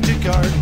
magic art.